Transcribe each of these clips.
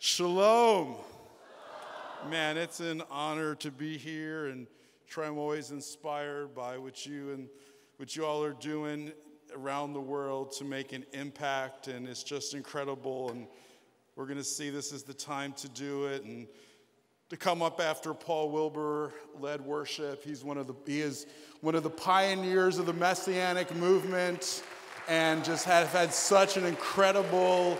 Shalom. Man, it's an honor to be here and I'm always inspired by what you and what you all are doing around the world to make an impact and it's just incredible and we're going to see this is the time to do it and to come up after Paul Wilbur led worship. He's one of the he is one of the pioneers of the messianic movement and just have had such an incredible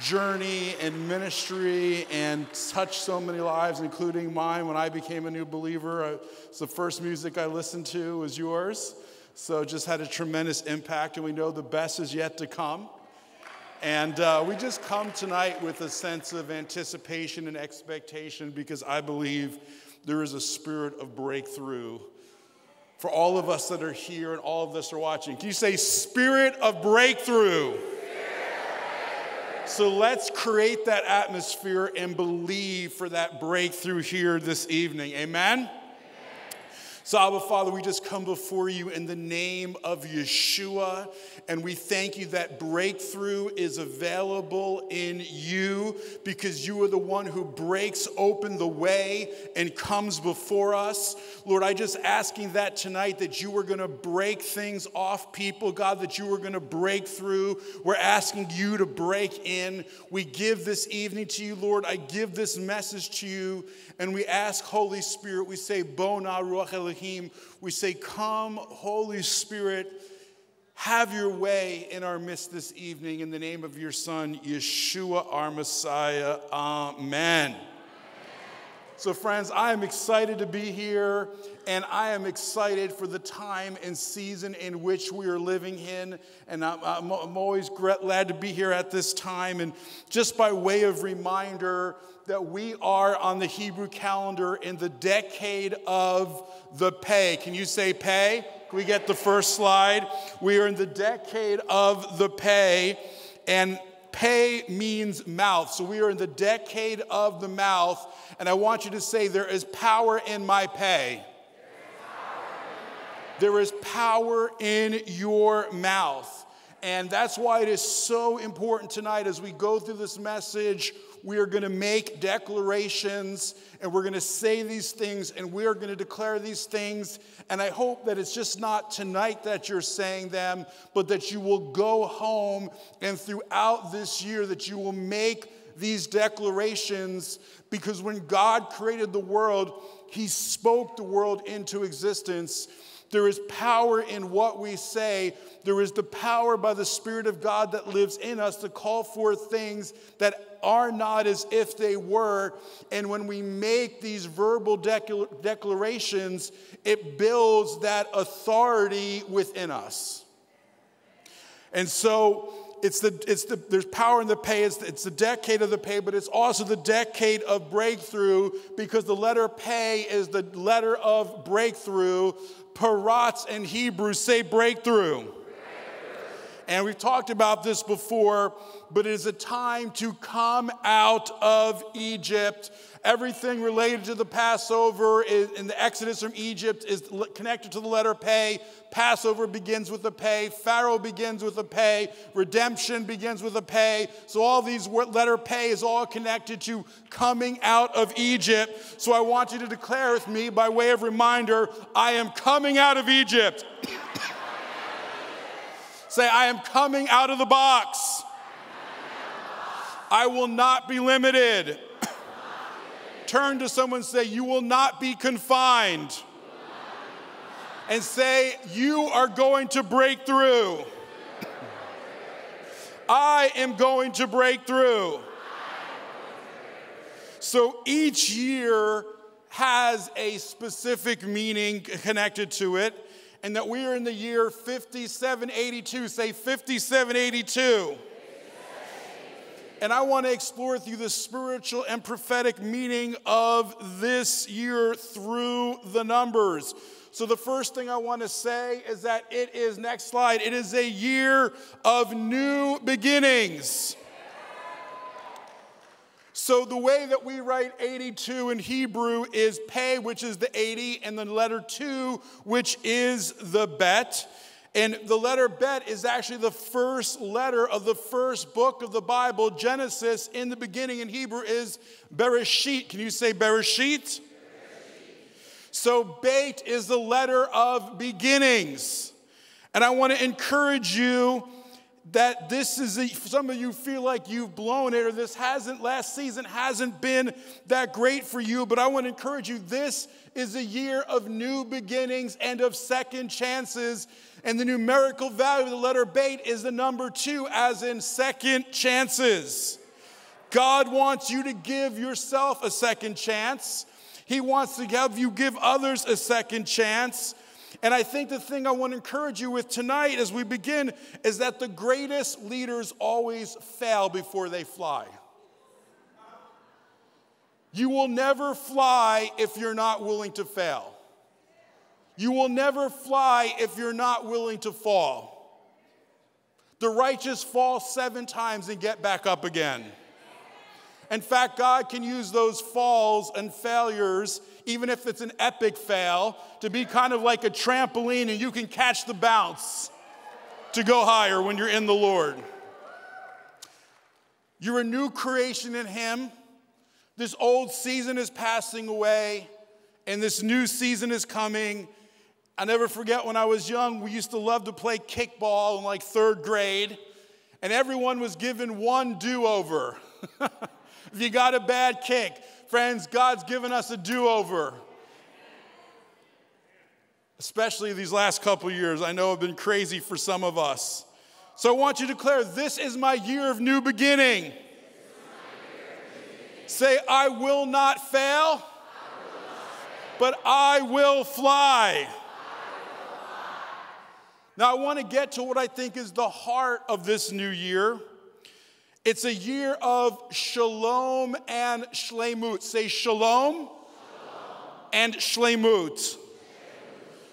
journey and ministry and touched so many lives, including mine when I became a new believer. It's the first music I listened to was yours. So just had a tremendous impact, and we know the best is yet to come. And uh, we just come tonight with a sense of anticipation and expectation because I believe there is a spirit of breakthrough for all of us that are here and all of us are watching. Can you say, Spirit of breakthrough? So let's create that atmosphere and believe for that breakthrough here this evening. Amen? So, Abba Father, we just come before you in the name of Yeshua, and we thank you that breakthrough is available in you because you are the one who breaks open the way and comes before us. Lord, I just asking that tonight that you are going to break things off people, God, that you are going to break through. We're asking you to break in. We give this evening to you, Lord. I give this message to you, and we ask, Holy Spirit, we say, Bona Ruach Elohim, we say, Come, Holy Spirit, have your way in our midst this evening in the name of your Son, Yeshua, our Messiah. Amen. So, friends, I am excited to be here, and I am excited for the time and season in which we are living in. And I'm, I'm, I'm, always glad to be here at this time. And just by way of reminder, that we are on the Hebrew calendar in the decade of the Peh. Can you say Peh? Can we get the first slide? We are in the decade of the Peh, and Peh means mouth. So we are in the decade of the mouth. And I want you to say, There is power in my Peh. There is power in your mouth. And that's why it is so important tonight as we go through this message. We are going to make declarations and we're going to say these things and we are going to declare these things. And I hope that it's just not tonight that you're saying them, but that you will go home and throughout this year that you will make these declarations because when God created the world, He spoke the world into existence. There is power in what we say. There is the power by the Spirit of God that lives in us to call forth things that are not as if they were. And when we make these verbal declarations, it builds that authority within us. And so it's the, it's the, there's power in the Peh. It's, it's the decade of the Peh, but it's also the decade of breakthrough because the letter Peh is the letter of breakthrough. Paratz in Hebrew say breakthrough. And we've talked about this before, but it is a time to come out of Egypt. Everything related to the Passover in the Exodus from Egypt is connected to the letter Peh. Passover begins with a Peh. Pharaoh begins with a Peh. Redemption begins with a Peh. So all these letter Peh is all connected to coming out of Egypt. So I want you to declare with me by way of reminder, I am coming out of Egypt. Say, I am coming out of the box. I will not be limited. Turn to someone and say, You will not be confined. And say, You are going to break through. I am going to break through. So each year has a specific meaning connected to it and that we are in the year 5782. Say 5782. And I want to explore with you the spiritual and prophetic meaning of this year through the numbers. So, the first thing I want to say is that it is, next slide, it is a year of new beginnings. So the way that we write 82 in Hebrew is Peh, which is the 80, and the letter 2, which is the bet. And the letter Bet is actually the first letter of the first book of the Bible. Genesis in the beginning in Hebrew is Bereshit. Can you say Bereshit? Bereshit. So Bet is the letter of beginnings. And I want to encourage you that this is a, some of you feel like you've blown it or this hasn't last season hasn't been that great for you but i want to encourage you this is a year of new beginnings and of second chances. And the numerical value of the letter bet is the number two as in second chances. God wants you to give yourself a second chance. He wants to have you give others a second chance and I think the thing I want to encourage you with tonight as we begin is that the greatest leaders always fail before they fly. You will never fly if you're not willing to fail. You will never fly if you're not willing to fall. The righteous fall seven times and get back up again. In fact, God can use those falls and failures even if it's an epic fail, to be kind of like a trampoline and you can catch the bounce to go higher when you're in the Lord. You're a new creation in Him. This old season is passing away, and this new season is coming. I never forget when I was young, we used to love to play kickball in like third grade, and everyone was given one do over. if you got a bad kick, Friends, God's given us a do over. Especially these last couple years, I know have been crazy for some of us. So I want you to declare this is my year of new beginning. Say, I will not fail, but I will fly. Now, I want to get to what I think is the heart of this new year. It's a year of shalom and shlemut. Say shalom, shalom. and shlemut.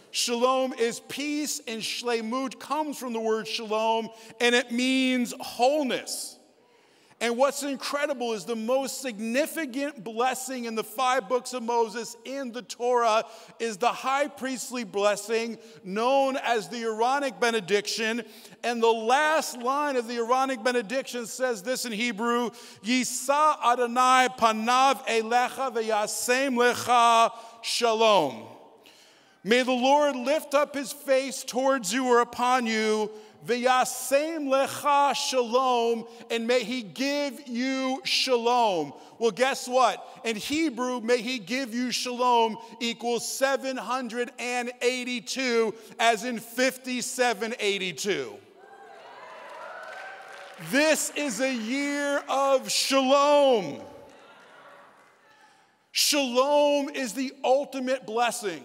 Shalom is peace, and shlemut comes from the word shalom, and it means wholeness. And what's incredible is the most significant blessing in the five books of Moses in the Torah is the high priestly blessing known as the Aaronic benediction. And the last line of the Aaronic benediction says this in Hebrew Yisa Adonai panav elecha v'yasem lecha shalom. May the Lord lift up his face towards you or upon you V'yasem lecha shalom, and may he give you shalom. Well, guess what? In Hebrew, may he give you shalom equals 782, as in 5782. This is a year of shalom. Shalom is the ultimate blessing.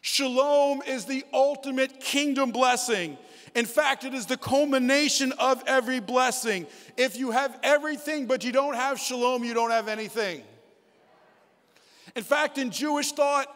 Shalom is the ultimate kingdom blessing. In fact, it is the culmination of every blessing. If you have everything but you don't have shalom, you don't have anything. In fact, in Jewish thought,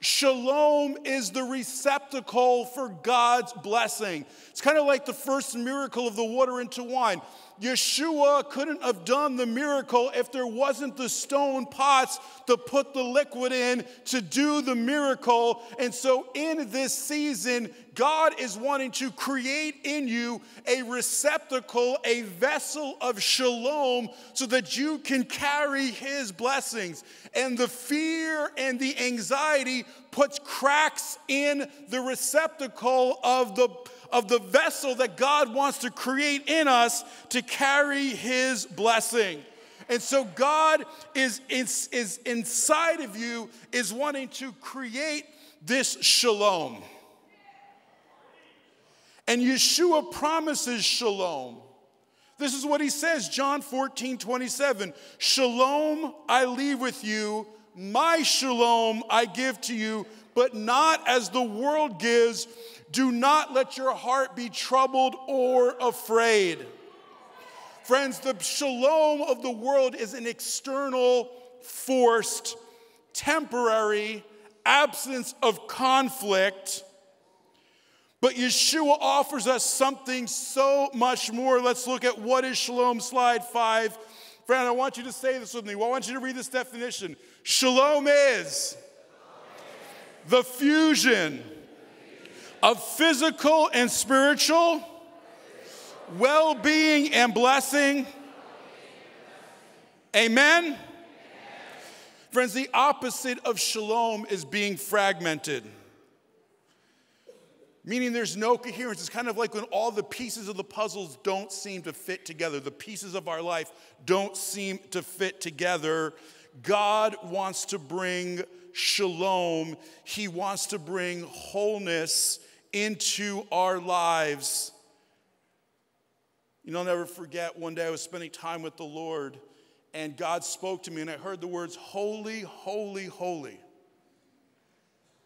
shalom is the receptacle for God's blessing. It's kind of like the first miracle of the water into wine. Yeshua couldn't have done the miracle if there wasn't the stone pots to put the liquid in to do the miracle. And so, in this season, God is wanting to create in you a receptacle, a vessel of shalom, so that you can carry His blessings. And the fear and the anxiety puts cracks in the receptacle of the of the vessel that God wants to create in us to carry his blessing. And so God is, is, is inside of you, is wanting to create this shalom. And Yeshua promises shalom. This is what he says, John 14, 27. Shalom I leave with you, my shalom I give to you, but not as the world gives. Do not let your heart be troubled or afraid. Friends, the shalom of the world is an external, forced, temporary absence of conflict. But Yeshua offers us something so much more. Let's look at what is shalom, slide five. Friend, I want you to say this with me. I want you to read this definition. Shalom is the fusion of physical and spiritual well being and blessing. Amen? Friends, the opposite of shalom is being fragmented. Meaning there's no coherence. It's kind of like when all the pieces of the puzzles don't seem to fit together. The pieces of our life don't seem to fit together. God wants to bring shalom, He wants to bring wholeness into our lives. You know, I'll never forget one day I was spending time with the Lord, and God spoke to me, and I heard the words, Holy, holy, holy.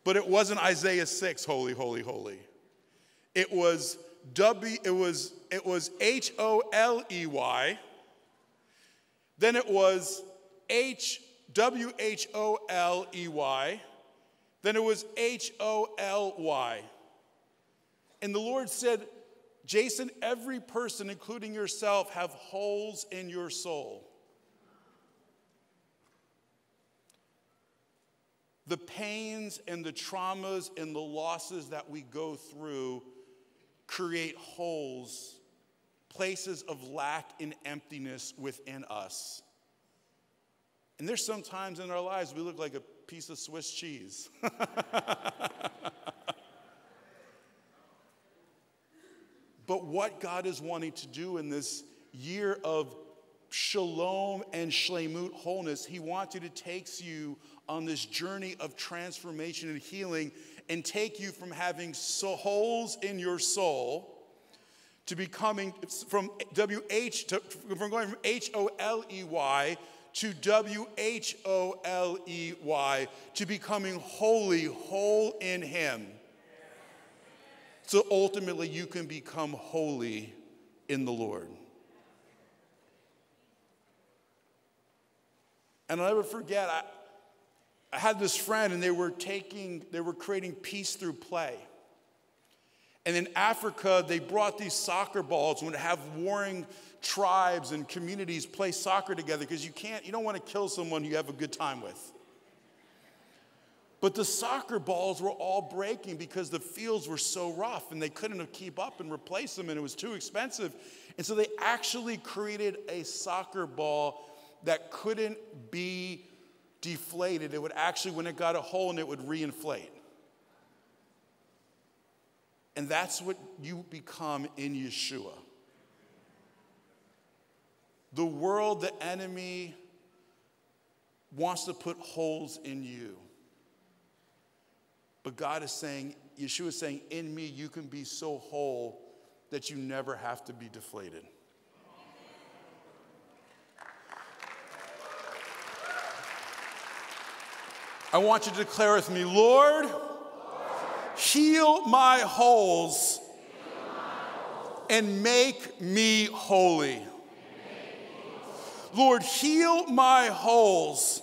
But it wasn't Isaiah 6, holy, holy, holy. It was W, it was, it was H O L E Y. Then it was H W H O L E Y. Then it was H O L Y. And the Lord said, Jason, every person, including yourself, have holes in your soul. The pains and the traumas and the losses that we go through create holes, places of lack and emptiness within us. And there's sometimes in our lives we look like a piece of Swiss cheese. but what God is wanting to do in this year of shalom and shlemut wholeness, He wants you to take you on this journey of transformation and healing and take you from having so holes in your soul to becoming from WH to from going from H O L E Y to W H O L E Y, to becoming holy, whole in Him. So ultimately, you can become holy in the Lord. And I'll never forget, I, I had this friend, and they were taking, they were creating peace through play. And in Africa, they brought these soccer balls and would have warring tribes and communities play soccer together because you can't, you don't want to kill someone you have a good time with. But the soccer balls were all breaking because the fields were so rough and they couldn't keep up and replace them and it was too expensive. And so they actually created a soccer ball that couldn't be deflated. It would actually, when it got a hole in it, would reinflate. And that's what you become in Yeshua. The world, the enemy, wants to put holes in you. But God is saying, Yeshua is saying, in me, you can be so whole that you never have to be deflated. I want you to declare with me, Lord, heal my holes and make me holy. Lord, heal my holes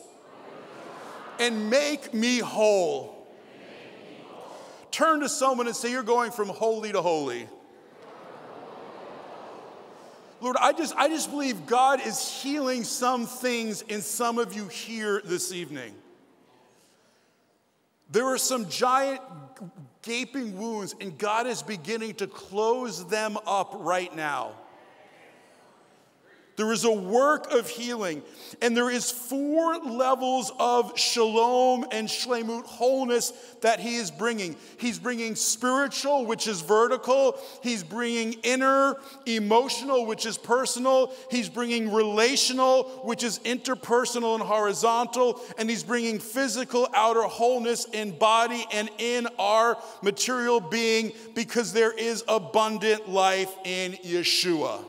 and make me whole. Turn to someone and say, You're going from holy to holy. Lord, I just, I just believe God is healing some things in some of you here this evening. There are some giant gaping wounds, and God is beginning to close them up right now. There is a work of healing, and there is four levels of shalom and shlemut wholeness that he is bringing. He's bringing spiritual, which is vertical. He's bringing inner, emotional, which is personal. He's bringing relational, which is interpersonal and horizontal. And he's bringing physical, outer wholeness in body and in our material being because there is abundant life in Yeshua.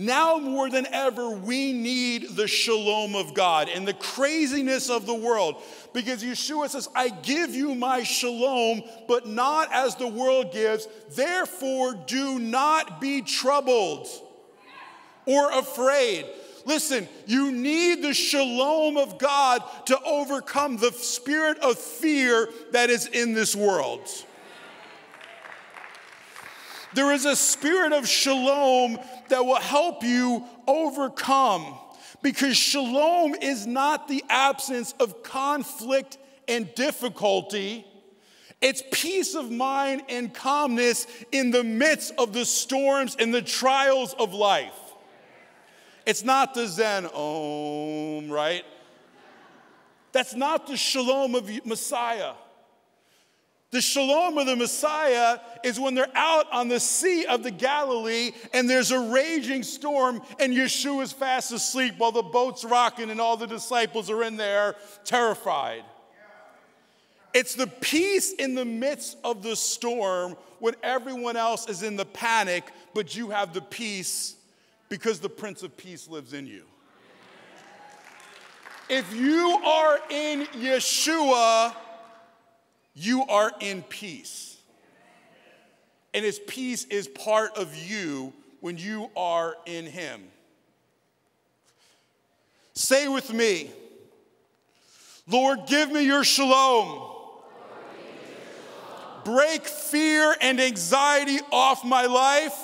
Now more than ever, we need the shalom of God and the craziness of the world. Because Yeshua says, I give you my shalom, but not as the world gives. Therefore, do not be troubled or afraid. Listen, you need the shalom of God to overcome the spirit of fear that is in this world. There is a spirit of shalom that will help you overcome because shalom is not the absence of conflict and difficulty. It's peace of mind and calmness in the midst of the storms and the trials of life. It's not the Zen, om, right? That's not the shalom of Messiah. The shalom of the Messiah is when they're out on the Sea of the Galilee and there's a raging storm and Yeshua's fast asleep while the boat's rocking and all the disciples are in there terrified. It's the peace in the midst of the storm when everyone else is in the panic, but you have the peace because the Prince of Peace lives in you. If you are in Yeshua, you are in peace. And his peace is part of you when you are in him. Say with me, Lord, give me your shalom. Break fear and anxiety off my life.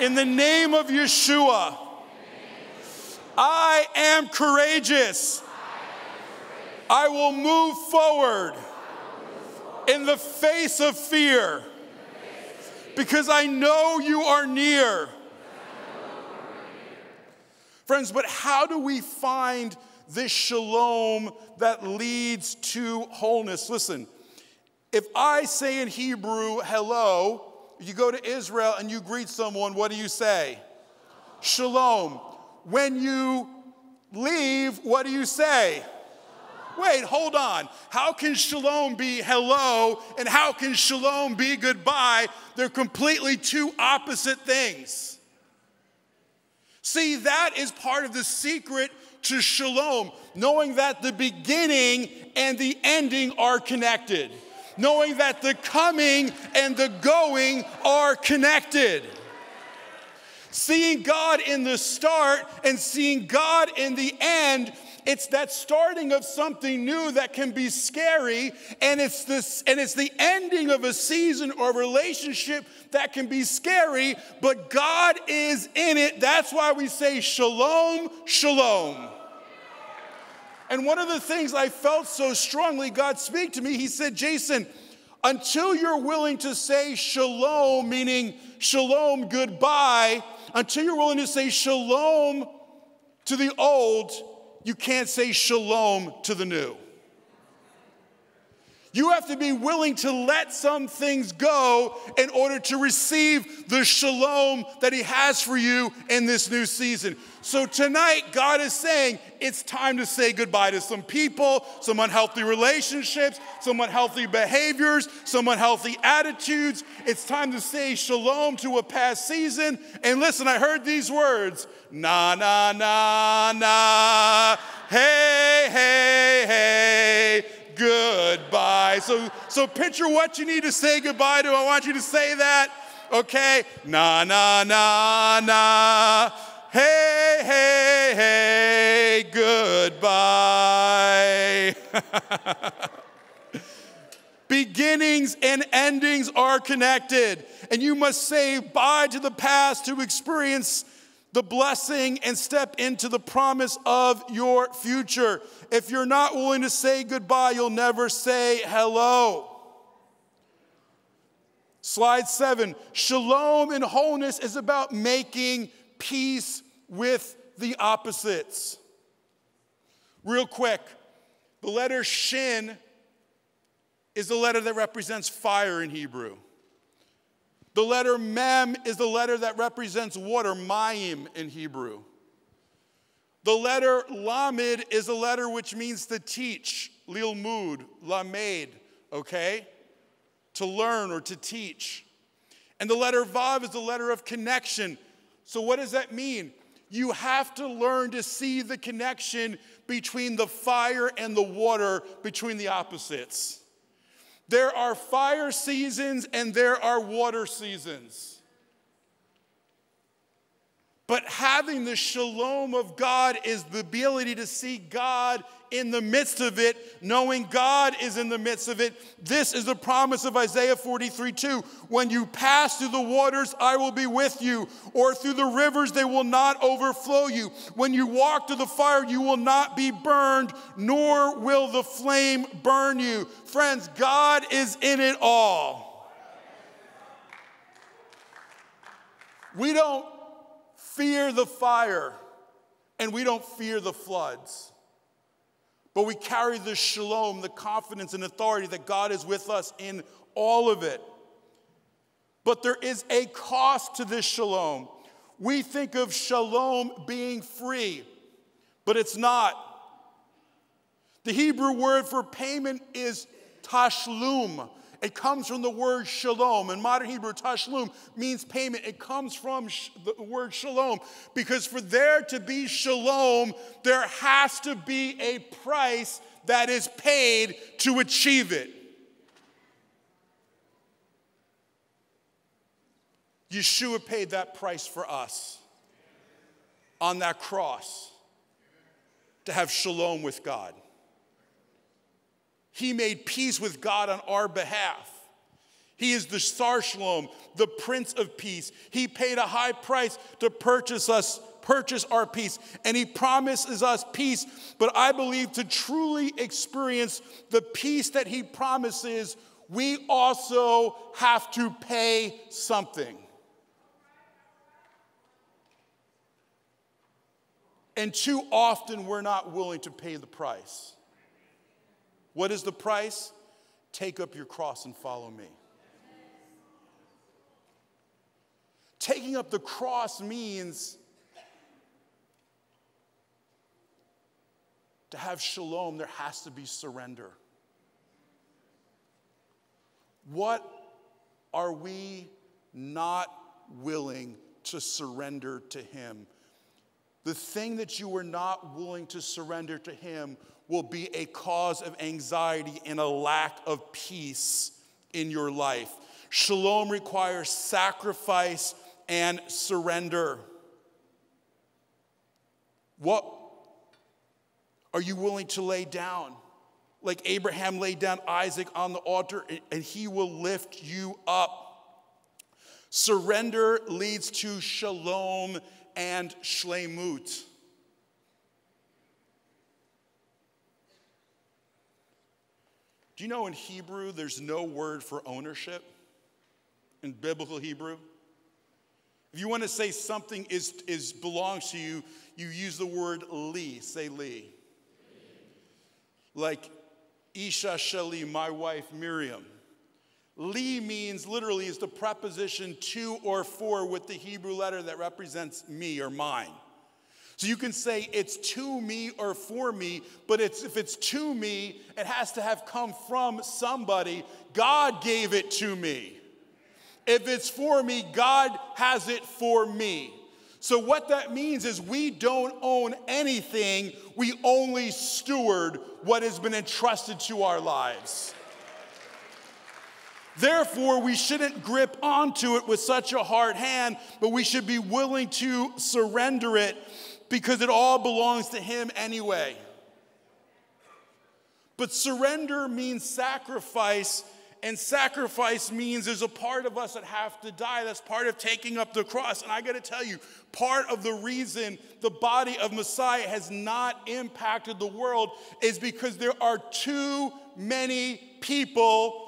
In the name of Yeshua. I am courageous. I will move forward in the face of fear because I know you are near. Friends, but how do we find this shalom that leads to wholeness? Listen, if I say in Hebrew, hello, you go to Israel and you greet someone, what do you say? Shalom. When you leave, what do you say? Wait, hold on. How can shalom be hello and how can shalom be goodbye? They're completely two opposite things. See, that is part of the secret to shalom, knowing that the beginning and the ending are connected, knowing that the coming and the going are connected. Seeing God in the start and seeing God in the end it's that starting of something new that can be scary, and it's this, and it's the ending of a season or relationship that can be scary, but God is in it. That's why we say shalom, shalom. And one of the things I felt so strongly, God speak to me, He said, Jason, until you're willing to say shalom, meaning shalom, goodbye, until you're willing to say shalom to the old, you can't say shalom to the new. You have to be willing to let some things go in order to receive the shalom that He has for you in this new season. So tonight, God is saying it's time to say goodbye to some people, some unhealthy relationships, some unhealthy behaviors, some unhealthy attitudes. It's time to say shalom to a past season. And listen, I heard these words na, na, na, na, hey, hey, hey goodbye. So, so picture what you need to say goodbye to. I want you to say that. Okay? Na, na, na, na. Hey, hey, hey, goodbye. Beginnings and endings are connected, and you must say bye to the past to experience the blessing and step into the promise of your future. If you're not willing to say goodbye, you'll never say hello. Slide seven Shalom and wholeness is about making peace with the opposites. Real quick, the letter Shin is the letter that represents fire in Hebrew. The letter Mem is the letter that represents water, Mayim in Hebrew. The letter Lamed is a letter which means to teach, Lilmud, Lamed, okay? To learn or to teach. And the letter Vav is the letter of connection. So, what does that mean? You have to learn to see the connection between the fire and the water, between the opposites. There are fire seasons and there are water seasons. But having the shalom of God is the ability to see God in the midst of it, knowing God is in the midst of it. This is the promise of Isaiah 43 2. When you pass through the waters, I will be with you, or through the rivers, they will not overflow you. When you walk through the fire, you will not be burned, nor will the flame burn you. Friends, God is in it all. We don't fear the fire and we don't fear the floods. But we carry the shalom, the confidence and authority that God is with us in all of it. But there is a cost to this shalom. We think of shalom being free, but it's not. The Hebrew word for payment is tashlum. It comes from the word shalom. In modern Hebrew, tashlum means payment. It comes from sh- the word shalom because for there to be shalom, there has to be a price that is paid to achieve it. Yeshua paid that price for us on that cross to have shalom with God. He made peace with God on our behalf. He is the Sar Shalom, the Prince of Peace. He paid a high price to purchase us, purchase our peace, and He promises us peace. But I believe to truly experience the peace that He promises, we also have to pay something. And too often, we're not willing to pay the price. What is the price? Take up your cross and follow me. Taking up the cross means to have shalom, there has to be surrender. What are we not willing to surrender to Him? The thing that you are not willing to surrender to Him will be a cause of anxiety and a lack of peace in your life. Shalom requires sacrifice and surrender. What are you willing to lay down? Like Abraham laid down Isaac on the altar, and he will lift you up. Surrender leads to shalom and shlemut. Do you know in Hebrew there's no word for ownership in biblical Hebrew? If you want to say something is, is belongs to you, you use the word li. Say li. Like Isha Shali, my wife Miriam. Li means literally is the preposition to or for with the Hebrew letter that represents me or mine. So you can say it's to me or for me, but it's, if it's to me, it has to have come from somebody. God gave it to me. If it's for me, God has it for me. So, what that means is we don't own anything, we only steward what has been entrusted to our lives. Therefore, we shouldn't grip onto it with such a hard hand, but we should be willing to surrender it because it all belongs to Him anyway. But surrender means sacrifice, and sacrifice means there's a part of us that have to die. That's part of taking up the cross. And I got to tell you, part of the reason the body of Messiah has not impacted the world is because there are too many people.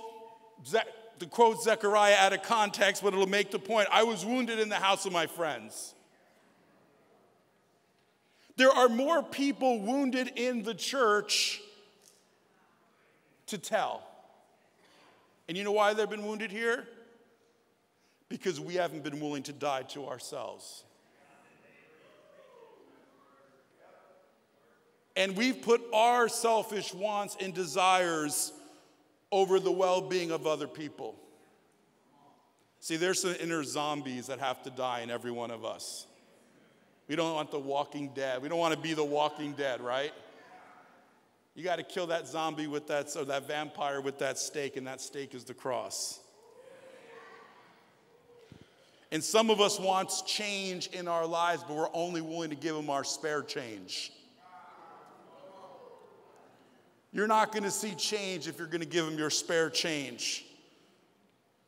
To quote Zechariah out of context, but it'll make the point. I was wounded in the house of my friends. There are more people wounded in the church to tell. And you know why they've been wounded here? Because we haven't been willing to die to ourselves. And we've put our selfish wants and desires over the well being of other people. See, there's some inner zombies that have to die in every one of us. We don't want the walking dead. We don't want to be the walking dead, right? You got to kill that zombie with that, or that vampire with that stake, and that stake is the cross. And some of us wants change in our lives, but we're only willing to give them our spare change. You're not going to see change if you're going to give them your spare change.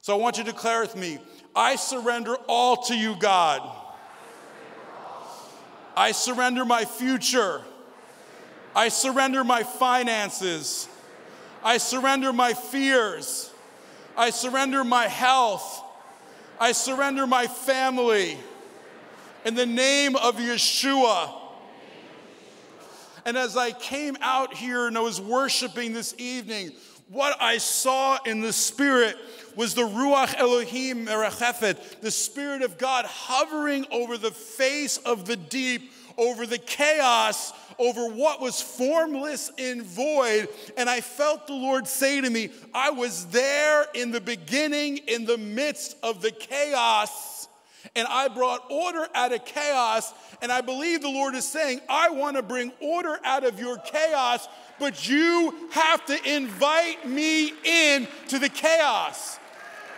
So I want you to declare with me I surrender all to you, God. I surrender my future. I surrender my finances. I surrender my fears. I surrender my health. I surrender my family. In the name of Yeshua. And as I came out here and I was worshiping this evening, what I saw in the Spirit was the Ruach Elohim the Spirit of God hovering over the face of the deep, over the chaos, over what was formless and void. And I felt the Lord say to me, I was there in the beginning, in the midst of the chaos, and I brought order out of chaos. And I believe the Lord is saying, I want to bring order out of your chaos, but you have to invite me in to the chaos.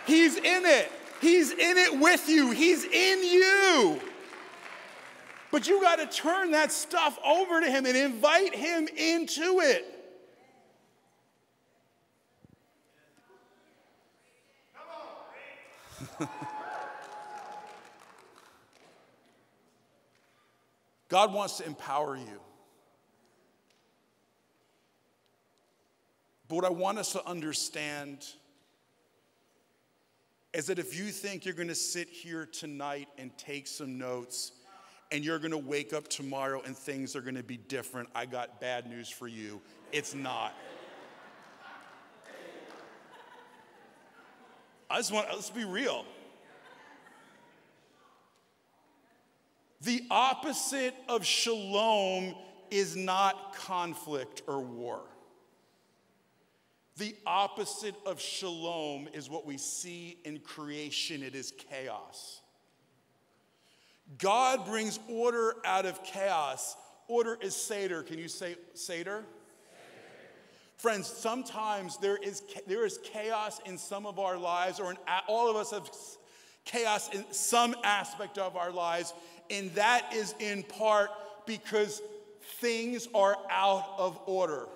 He's in it. He's in it with you. He's in you. But you got to turn that stuff over to Him and invite Him into it. God wants to empower you. But what I want us to understand is that if you think you're going to sit here tonight and take some notes, and you're gonna wake up tomorrow and things are gonna be different, I got bad news for you. It's not. I just want, let's be real. The opposite of shalom is not conflict or war. The opposite of shalom is what we see in creation it is chaos. God brings order out of chaos. Order is Seder. Can you say Seder? Friends, sometimes there is, there is chaos in some of our lives, or in, all of us have chaos in some aspect of our lives, and that is in part because things are out of order.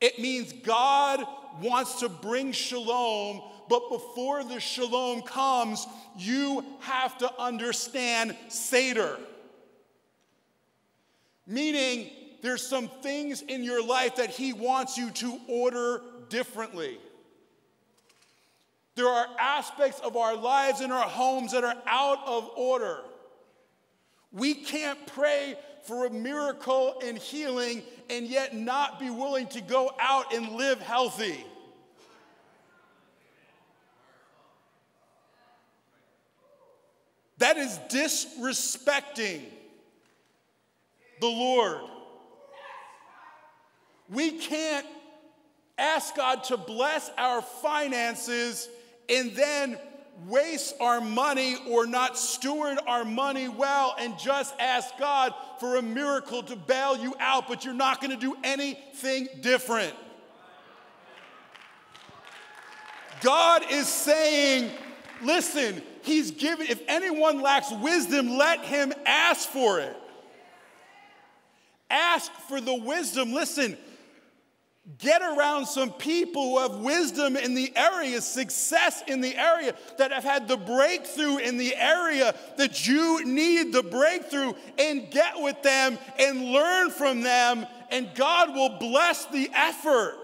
It means God wants to bring shalom but before the shalom comes, you have to understand Seder. Meaning, there's some things in your life that He wants you to order differently. There are aspects of our lives and our homes that are out of order. We can't pray for a miracle and healing and yet not be willing to go out and live healthy. That is disrespecting the Lord. We can't ask God to bless our finances and then waste our money or not steward our money well and just ask God for a miracle to bail you out, but you're not gonna do anything different. God is saying, listen, He's given, if anyone lacks wisdom, let him ask for it. Ask for the wisdom. Listen, get around some people who have wisdom in the area, success in the area, that have had the breakthrough in the area that you need the breakthrough, and get with them and learn from them, and God will bless the effort.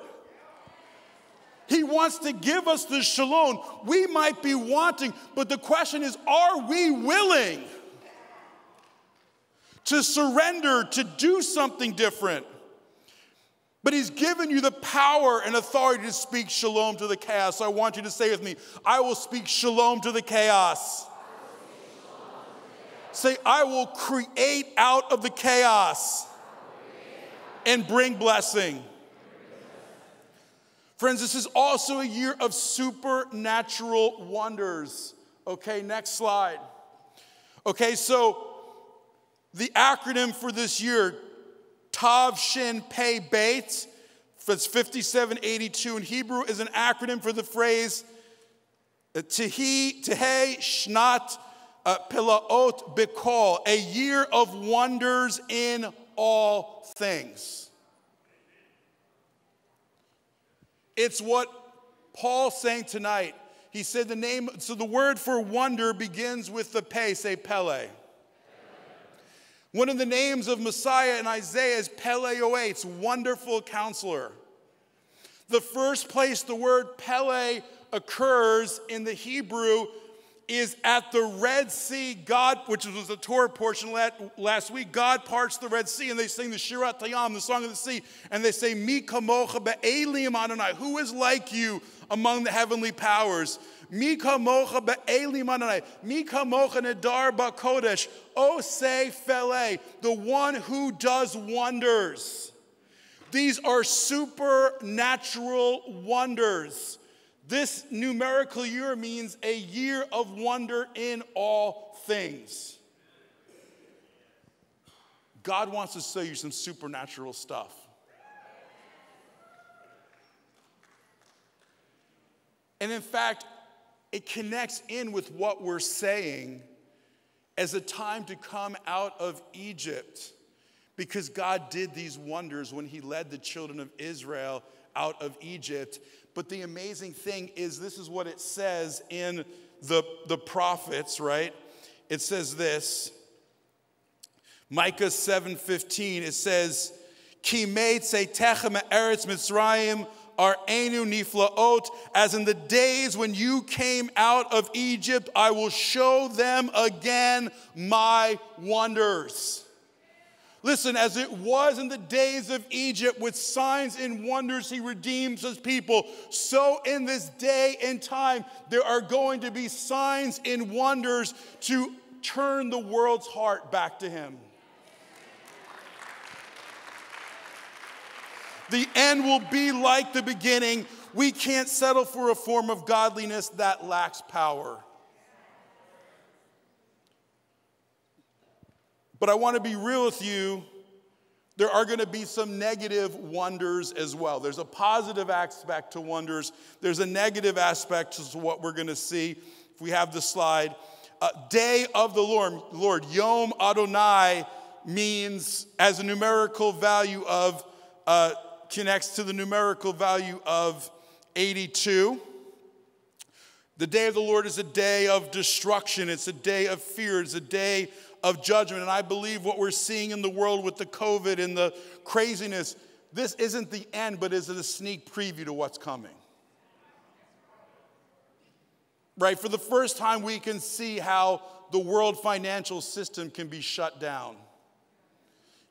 He wants to give us the shalom. We might be wanting, but the question is are we willing to surrender, to do something different? But he's given you the power and authority to speak shalom to the chaos. So I want you to say with me, I will speak shalom to the chaos. Say, I will create out of the chaos and bring blessing. Friends, this is also a year of supernatural wonders. Okay, next slide. Okay, so the acronym for this year, Tav Shin Pei Beit, that's 5782 in Hebrew, is an acronym for the phrase Tehi, Tehe Shnat uh, Pilaot Bikol, a year of wonders in all things. It's what Paul's saying tonight. He said the name, so the word for wonder begins with the Pe, say Pele. One of the names of Messiah in Isaiah is Pele Yoetz, wonderful counselor. The first place the word Pele occurs in the Hebrew is at the Red Sea. God, which was the Torah portion last week, God parts the Red Sea and they sing the Shirat Hayam, the Song of the Sea, and they say, Mi kamocha be'elim Adonai, who is like you among the heavenly powers? Mi kamocha be'elim Adonai, mi kamocha nedar o say fele, the one who does wonders. These are supernatural wonders. This numerical year means a year of wonder in all things. God wants to show you some supernatural stuff. And in fact, it connects in with what we're saying as a time to come out of Egypt because God did these wonders when He led the children of Israel out of Egypt. But the amazing thing is, this is what it says in the, the prophets, right? It says this Micah 7:15, it says, Ki techem eretz Mitzrayim are enu niflaot, as in the days when you came out of Egypt, I will show them again my wonders. Listen, as it was in the days of Egypt, with signs and wonders, he redeems his people. So in this day and time, there are going to be signs and wonders to turn the world's heart back to him. The end will be like the beginning. We can't settle for a form of godliness that lacks power. But I want to be real with you. There are going to be some negative wonders as well. There's a positive aspect to wonders, there's a negative aspect to what we're going to see. If we have the slide, uh, day of the Lord, Lord, Yom Adonai means as a numerical value of, uh, connects to the numerical value of 82. The day of the Lord is a day of destruction. It's a day of fear. It's a day of judgment. And I believe what we're seeing in the world with the COVID and the craziness, this isn't the end, but is it a sneak preview to what's coming? Right? For the first time, we can see how the world financial system can be shut down.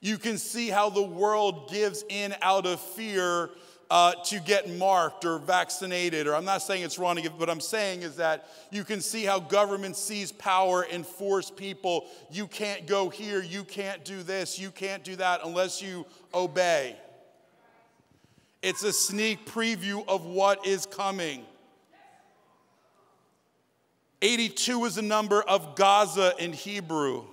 You can see how the world gives in out of fear uh, to get marked or vaccinated, or I'm not saying it's wrong to give, but I'm saying is that you can see how government sees power and force people. You can't go here, you can't do this, you can't do that unless you obey. It's a sneak preview of what is coming. 82 is the number of Gaza in Hebrew.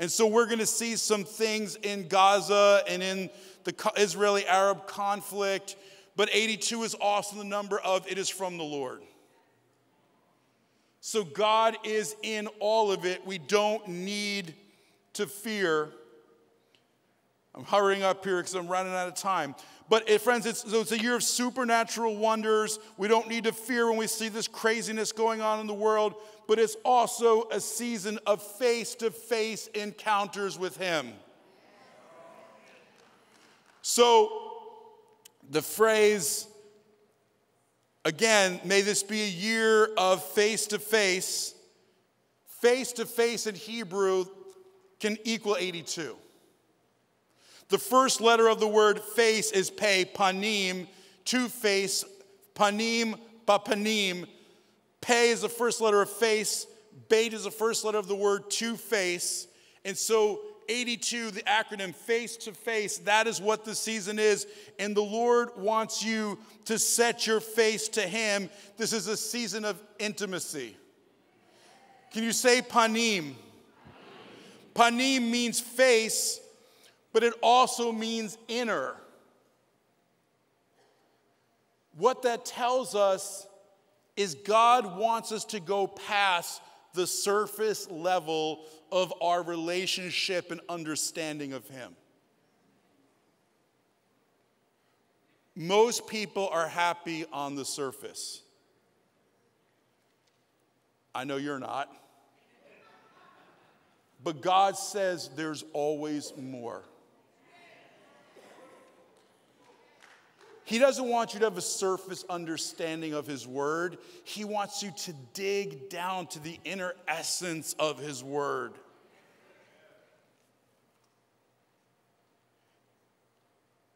And so we're going to see some things in Gaza and in the Israeli Arab conflict, but 82 is also the number of it is from the Lord. So God is in all of it. We don't need to fear. I'm hurrying up here because I'm running out of time. But it, friends, it's, it's a year of supernatural wonders. We don't need to fear when we see this craziness going on in the world, but it's also a season of face to face encounters with Him. So, the phrase, again, may this be a year of face to face. Face to face in Hebrew can equal 82. The first letter of the word face is Peh, panim, to face, panim, papanim. Peh is the first letter of face, bait is the first letter of the word to face. And so 82, the acronym face to face, that is what the season is. And the Lord wants you to set your face to Him. This is a season of intimacy. Can you say panim? Panim means face, but it also means inner. What that tells us is God wants us to go past the surface level of our relationship and understanding of Him. Most people are happy on the surface. I know you're not. But God says there's always more. He doesn't want you to have a surface understanding of His Word. He wants you to dig down to the inner essence of His Word.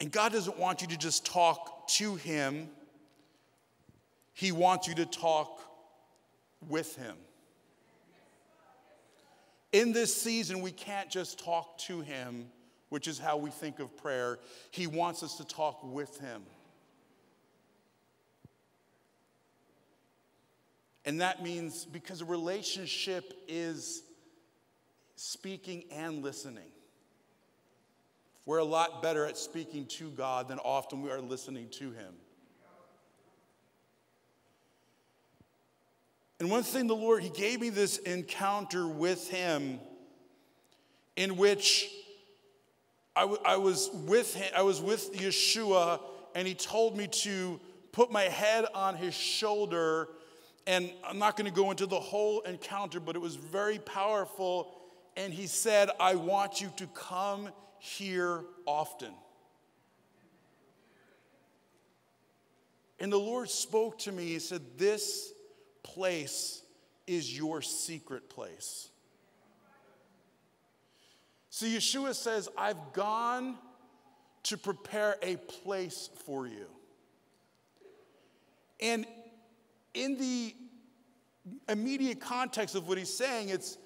And God doesn't want you to just talk to Him, He wants you to talk with Him. In this season, we can't just talk to Him, which is how we think of prayer. He wants us to talk with Him. And that means because a relationship is speaking and listening. We're a lot better at speaking to God than often we are listening to Him. And one thing the Lord, He gave me this encounter with Him in which I, w- I was with him, I was with Yeshua, and He told me to put my head on His shoulder and I'm not going to go into the whole encounter, but it was very powerful. And he said, I want you to come here often. And the Lord spoke to me. He said, This place is your secret place. So Yeshua says, I've gone to prepare a place for you. And in the immediate context of what he's saying, it's,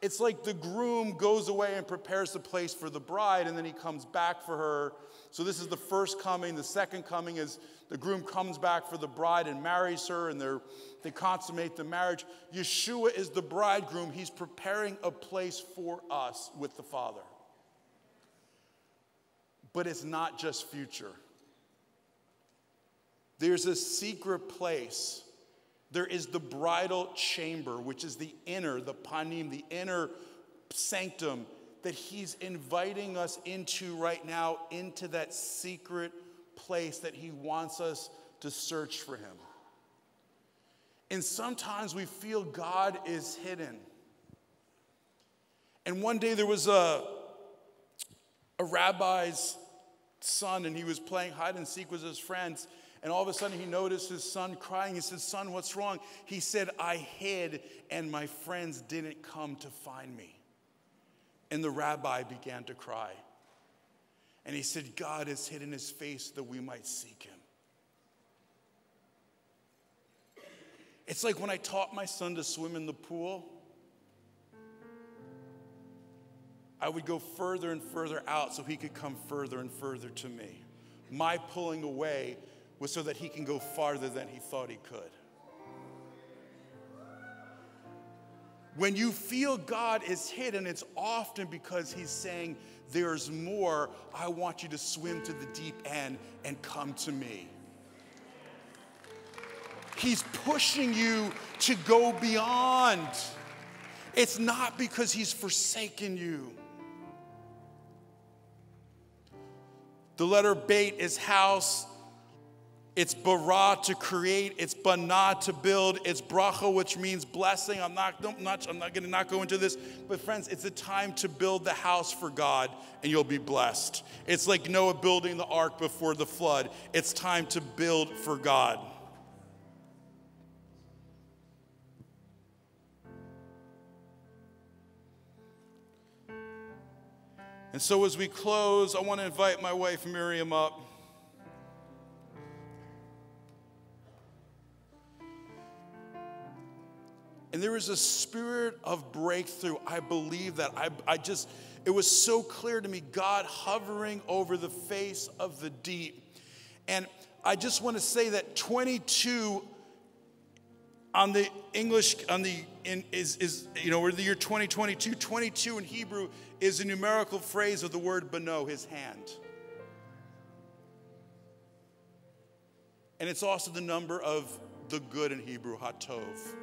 it's like the groom goes away and prepares the place for the bride, and then he comes back for her. So, this is the first coming. The second coming is the groom comes back for the bride and marries her, and they consummate the marriage. Yeshua is the bridegroom. He's preparing a place for us with the Father. But it's not just future, there's a secret place there is the bridal chamber, which is the inner, the panim, the inner sanctum that he's inviting us into right now, into that secret place that he wants us to search for him. And sometimes we feel God is hidden. And one day there was a, a rabbi's son, and he was playing hide and seek with his friends. And all of a sudden, he noticed his son crying. He said, Son, what's wrong? He said, I hid, and my friends didn't come to find me. And the rabbi began to cry. And he said, God has hidden his face that we might seek him. It's like when I taught my son to swim in the pool, I would go further and further out so he could come further and further to me. My pulling away was so that he can go farther than he thought he could. When you feel God is hidden, it's often because he's saying, There's more. I want you to swim to the deep end and come to me. He's pushing you to go beyond. It's not because he's forsaken you. The letter bait is house. It's bara to create. It's bana to build. It's bracha, which means blessing. I'm not, I'm not, I'm not going to not go into this, but friends, it's a time to build the house for God, and you'll be blessed. It's like Noah building the ark before the flood. It's time to build for God. And so, as we close, I want to invite my wife Miriam up. There was a spirit of breakthrough. I believe that. I, I just, it was so clear to me God hovering over the face of the deep. And I just want to say that 22 on the English, on the, in, is, is, you know, we're the year 2022. 22 in Hebrew is a numerical phrase of the word bano, his hand. And it's also the number of the good in Hebrew, hatov.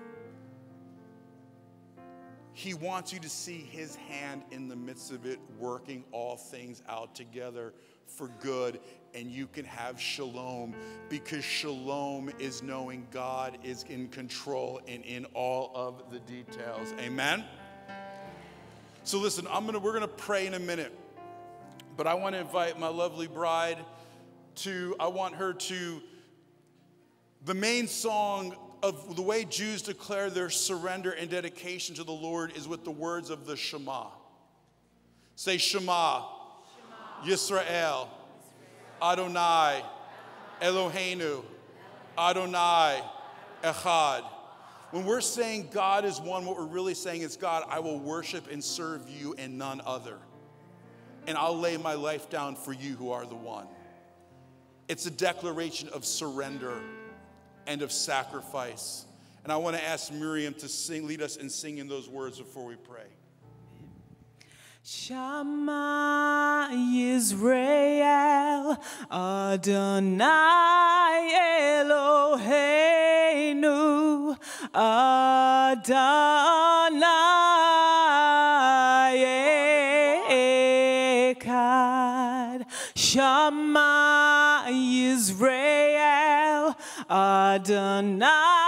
He wants you to see his hand in the midst of it, working all things out together for good, and you can have shalom because shalom is knowing God is in control and in all of the details. Amen. So listen, I'm gonna we're gonna pray in a minute, but I want to invite my lovely bride to. I want her to. The main song of the way Jews declare their surrender and dedication to the Lord is with the words of the Shema. Say Shema, Shema. Yisrael, Adonai, Eloheinu, Adonai, Echad. When we're saying God is one, what we're really saying is, God, I will worship and serve you and none other. And I'll lay my life down for you who are the one. It's a declaration of surrender and of sacrifice. And I want to ask Miriam to sing, lead us in singing those words before we pray. Shema Yisrael Adonai Eloheinu Adonai Adonai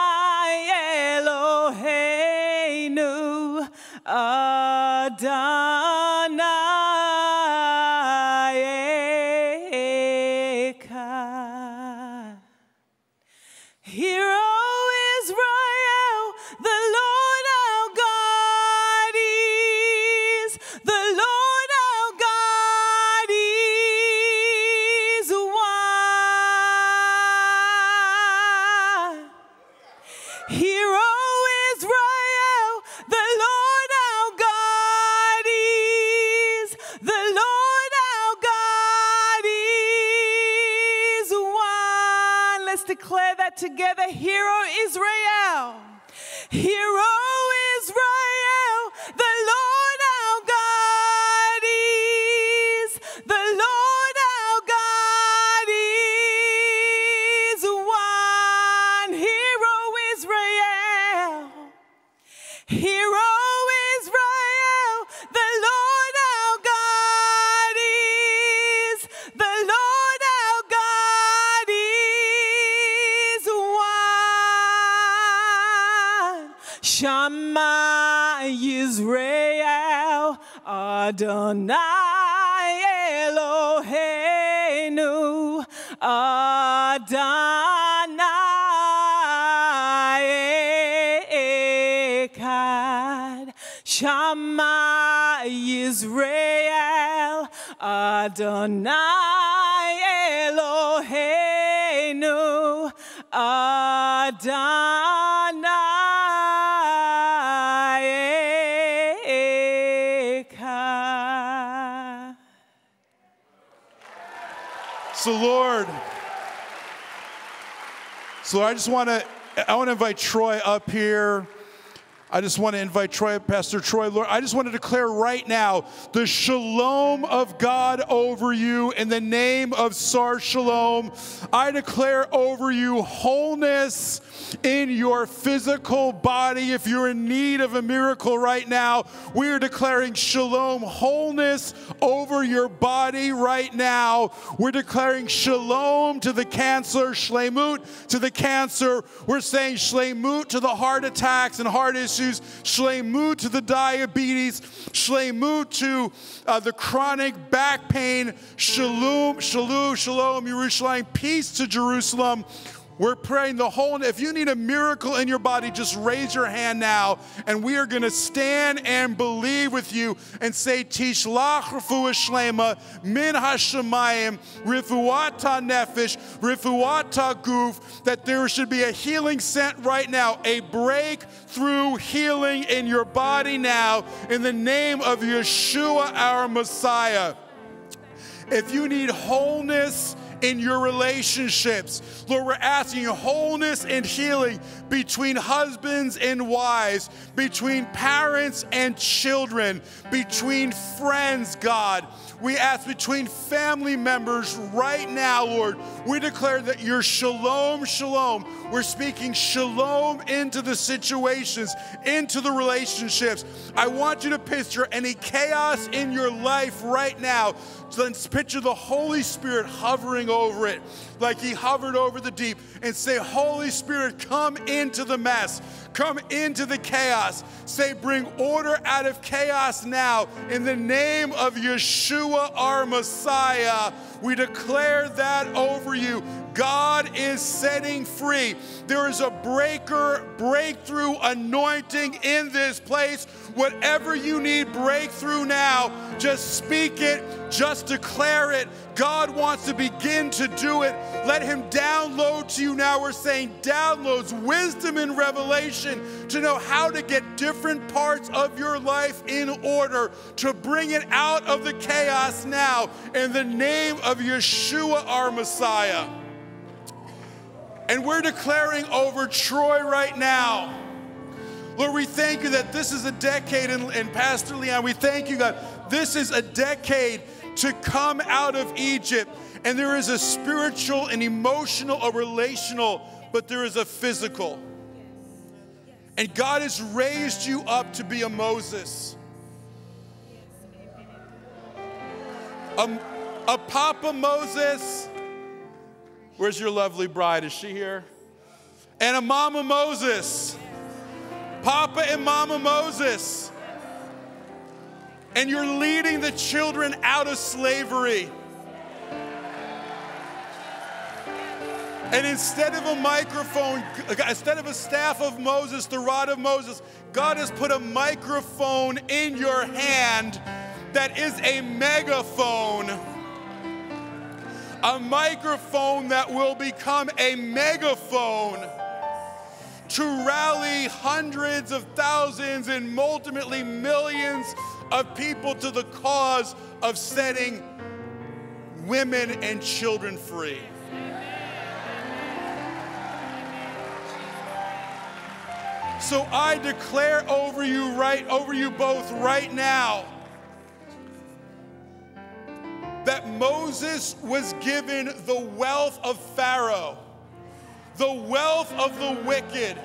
one. Shema Yisrael, Adonai Eloheinu, Adonai Echad. Shema Yisrael, Adonai I just want to, I want to invite Troy up here. I just want to invite Troy, Pastor Troy. Lord, I just want to declare right now the shalom of God over you in the name of Sar Shalom. I declare over you wholeness in your physical body. If you're in need of a miracle right now, we are declaring shalom, wholeness over your body right now. We're declaring shalom to the cancer, shlemut to the cancer. We're saying shlemut to the heart attacks and heart issues, shlemut to the diabetes, shlemut to uh, the chronic back pain, shalom, shalom, shalom, Yerushalayim, peace to Jerusalem. We're praying the whole. If you need a miracle in your body, just raise your hand now, and we are going to stand and believe with you and say, "Tishlach refuah shlema min hashemayim rifuata nefesh rifuata guf." That there should be a healing sent right now, a breakthrough healing in your body now, in the name of Yeshua, our Messiah. If you need wholeness in your relationships. Lord, we're asking wholeness and healing between husbands and wives, between parents and children, between friends, God. We ask between family members right now, Lord. We declare that your shalom, shalom. We're speaking shalom into the situations, into the relationships. I want you to picture any chaos in your life right now. Then picture the Holy Spirit hovering over it, like He hovered over the deep, and say, Holy Spirit, come into the mess, come into the chaos. Say, bring order out of chaos now. In the name of Yeshua, our Messiah, we declare that over you. God is setting free. There is a breaker, breakthrough anointing in this place. Whatever you need breakthrough now, just speak it, just declare it. God wants to begin to do it. Let Him download to you now. We're saying downloads wisdom and revelation to know how to get different parts of your life in order, to bring it out of the chaos now in the name of Yeshua, our Messiah. And we're declaring over Troy right now. Lord, we thank you that this is a decade, and, Pastor Leon, we thank you, God, this is a decade to come out of Egypt. And there is a spiritual and emotional, a relational, but there is a physical. And God has raised you up to be a Moses. A, a Papa Moses Where's your lovely bride? Is she here? And a Mama Moses. Papa and Mama Moses. And you're leading the children out of slavery. And instead of a microphone, instead of a staff of Moses, the rod of Moses, God has put a microphone in your hand that is a megaphone a microphone that will become a megaphone to rally hundreds of thousands and ultimately millions of people to the cause of setting women and children free. So I declare over you right over you both right now that Moses was given the wealth of Pharaoh, the wealth of the wicked,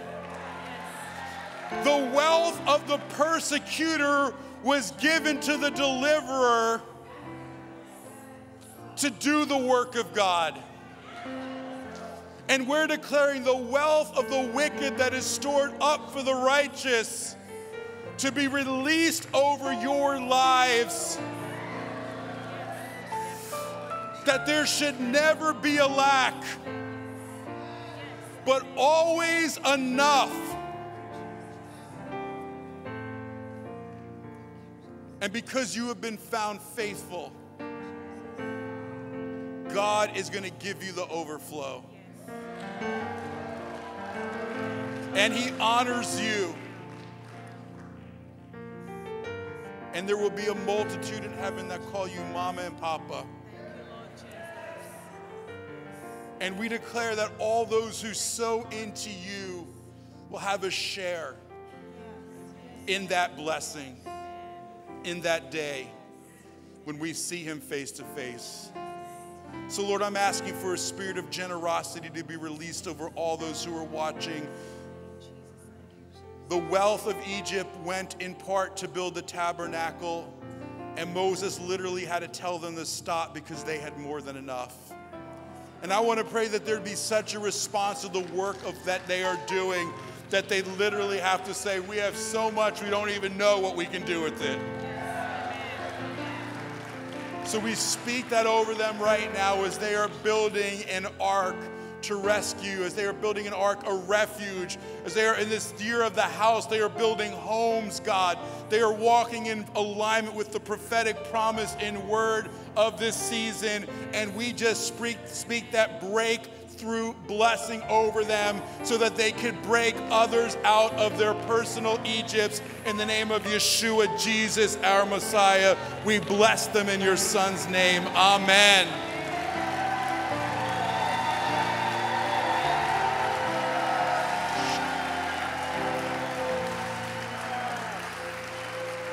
the wealth of the persecutor was given to the deliverer to do the work of God. And we're declaring the wealth of the wicked that is stored up for the righteous to be released over your lives that there should never be a lack, but always enough. And because you have been found faithful, God is going to give you the overflow. And He honors you. And there will be a multitude in heaven that call you Mama and Papa. And we declare that all those who sow into you will have a share in that blessing, in that day when we see him face to face. So, Lord, I'm asking for a spirit of generosity to be released over all those who are watching. The wealth of Egypt went in part to build the tabernacle, and Moses literally had to tell them to stop because they had more than enough. And I want to pray that there'd be such a response to the work of that they are doing that they literally have to say, We have so much, we don't even know what we can do with it. So we speak that over them right now as they are building an ark to rescue, as they are building an ark, a refuge, as they are in this year of the house, they are building homes, God. They are walking in alignment with the prophetic promise and word of this season. And we just speak, speak that breakthrough blessing over them so that they could break others out of their personal Egypts. In the name of Yeshua, Jesus, our Messiah, we bless them in your Son's name. Amen.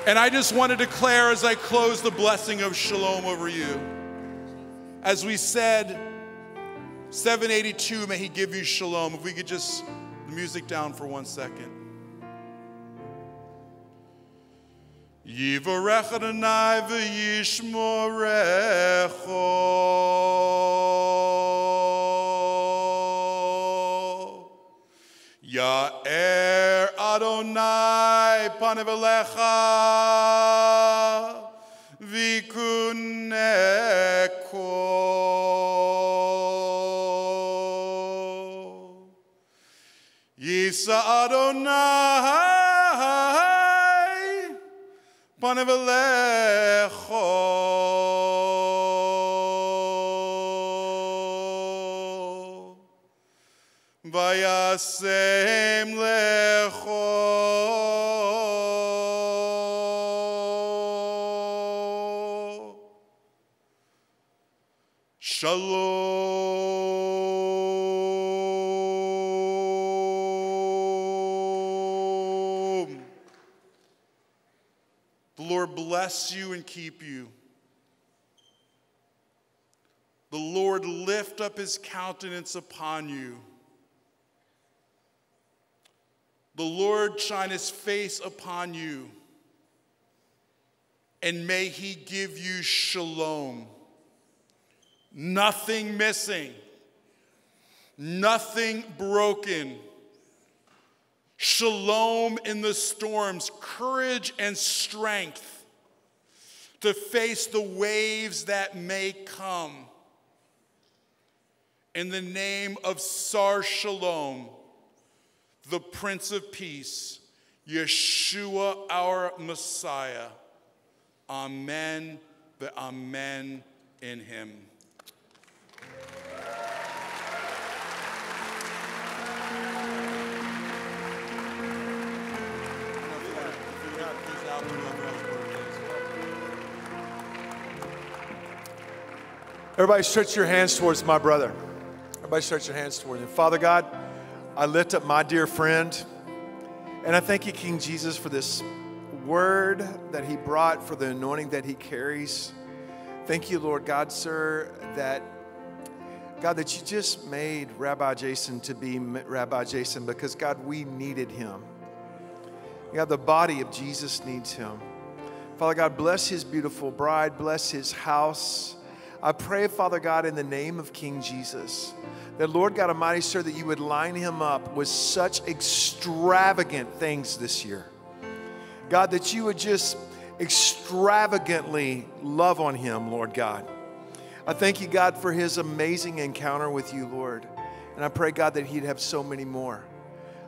And I just want to declare as I close the blessing of shalom over you. As we said, 782, may he give you shalom. If we could just the music down for one second. Yivarech Adonai v'yishmorecho. Ya'er Adonai panev Adonai panev elecho. Vayasem lecho. Bless you and keep you. The Lord lift up his countenance upon you. The Lord shine his face upon you. And may he give you shalom. Nothing missing, nothing broken. Shalom in the storms, courage and strength to face the waves that may come. In the name of Sar Shalom, the Prince of Peace, Yeshua our Messiah. Amen, the Amen in him. Everybody, stretch your hands towards my brother. Everybody, stretch your hands towards him. Father God, I lift up my dear friend, and I thank you, King Jesus, for this word that he brought, for the anointing that he carries. Thank you, Lord God, sir, that God, that you just made Rabbi Jason to be Rabbi Jason because, God, we needed him. God, the body of Jesus needs him. Father God, bless his beautiful bride, bless his house. I pray, Father God, in the name of King Jesus, that Lord God Almighty, sir, that you would line him up with such extravagant things this year. God, that you would just extravagantly love on him, Lord God. I thank you, God, for his amazing encounter with you, Lord. And I pray, God, that he'd have so many more.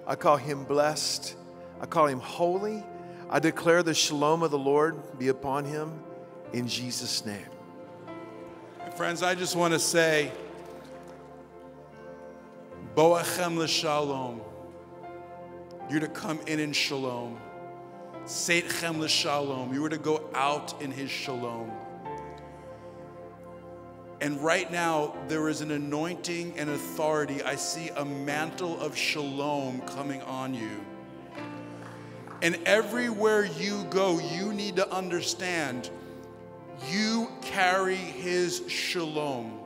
I call him blessed. I call him holy. I declare the shalom of the Lord be upon him in Jesus' name. Friends, I just want to say, Boachem l'shalom. You're to come in in shalom. Seitchem l'shalom. You were to go out in his shalom. And right now, there is an anointing and authority. I see a mantle of shalom coming on you. And everywhere you go, you need to understand you carry his shalom.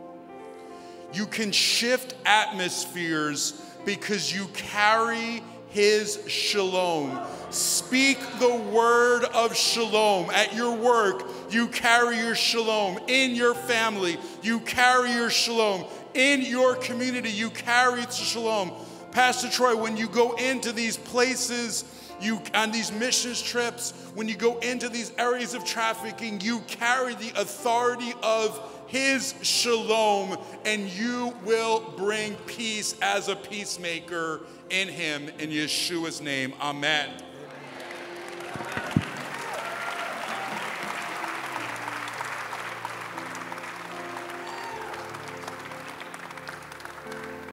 You can shift atmospheres because you carry his shalom. Speak the word of shalom. At your work, you carry your shalom. In your family, you carry your shalom. In your community, you carry shalom. Pastor Troy, when you go into these places, you on these missions trips, when you go into these areas of trafficking, you carry the authority of his shalom, and you will bring peace as a peacemaker in him in Yeshua's name. Amen.